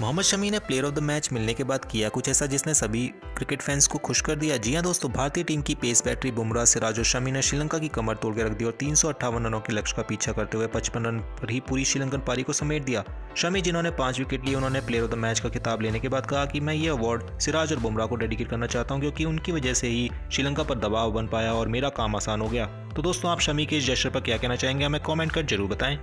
मोहम्मद शमी ने player of the match मिलने के बाद किया कुछ ऐसा जिसने सभी क्रिकेट फैंस को खुश कर दिया। जी हाँ दोस्तों, भारतीय टीम की पेस बैटरी बुमराह सिराज और शमी ने श्रीलंका की कमर तोड़ के रख दी और तीन सौ अट्ठावन रनों के लक्ष्य का पीछा करते हुए पचपन रन पर ही पूरी श्रीलंकन पारी को समेट दिया। शमी जिन्होंने पाँच विकेट लिए, उन्होंने प्लेयर ऑफ़ द मैच का खिताब लेने के बाद कहा कि मैं ये अवार्ड सिराज और बुमराह को डेडिकेट करना चाहता हूँ क्योंकि उनकी वजह से ही श्रीलंका पर दबाव बन पाया और मेरा काम आसान हो गया। तो दोस्तों, आप शमी के इस जश्न पर क्या कहना चाहेंगे, हमें कॉमेंट कर ज़रूर बताएँ।